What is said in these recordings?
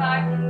back.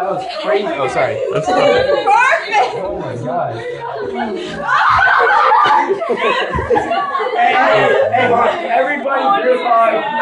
that was crazy. Oh, sorry. That's perfect. Oh my god. hey, hey, everybody, oh, you're fine.